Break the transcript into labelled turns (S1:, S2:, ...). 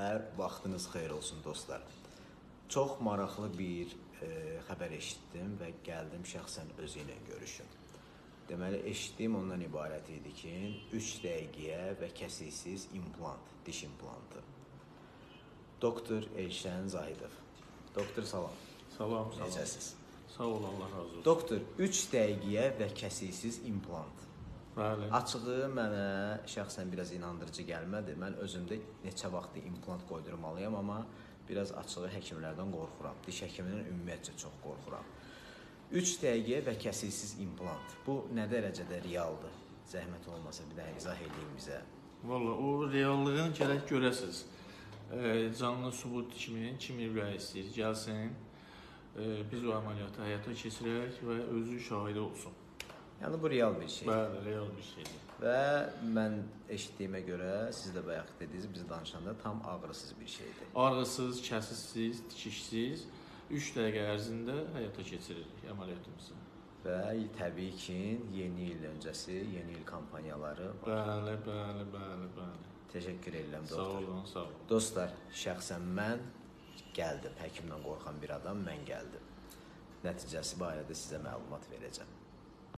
S1: Hər vaxtınız xeyir olsun dostlar. Çox maraqlı bir e, xəbər eşitdim və gəldim şəxsən özü ilə görüşüm. Deməli, eşitdiyim ondan ibarət idi ki, 3 dəqiqəyə və kəsiksiz implant, diş implantı. Doktor Elşən Zahidov. Doktor salam.
S2: Salam, salam.
S1: Necəsiz?
S2: Sağ ol, Allah razı olsun.
S1: Doktor, 3 dəqiqəyə və kəsiksiz implant.
S2: Bəli.
S1: Açığı mənə şəxsən biraz inandırıcı gəlmədi. Mən özümdə neçə vaxtdır implant qoydurmalıyam, amma biraz açığı həkimlərdən qorxuram. Diş həkimindən ümumiyyətcə çox qorxuram. 3 dəqiqə və kəsiksiz implant. Bu nə dərəcədə realdır? Zəhmət olmasa bir dənə izah edin bizə.
S2: Valla o reallığını gərək görəsiz. E, canlı sübut kimi kim ürək istəyir gəlsin. E, biz o əməliyyatı həyata keçirək və özü şahidi olsun.
S1: Yəni bu real bir şey.
S2: Bəli, real bir şeydir.
S1: Və mən eşitdiyimə görə siz də bayaq dediniz, biz danışanda tam ağrısız bir şeydir.
S2: Ağrısız, kəsiksiz, tikişsiz 3 dəqiqə ərzində həyata keçiririk əməliyyatımızı.
S1: Və təbii ki, yeni il öncəsi, yeni il kampaniyaları
S2: Bəli, bəli, bəli, bəli.
S1: Təşəkkür edirəm
S2: Sağ
S1: doktor.
S2: olun, sağ olun.
S1: Dostlar, şəxsən mən gəldim. Həkimdən qorxan bir adam mən gəldim. Nəticəsi barədə sizə məlumat verəcəm.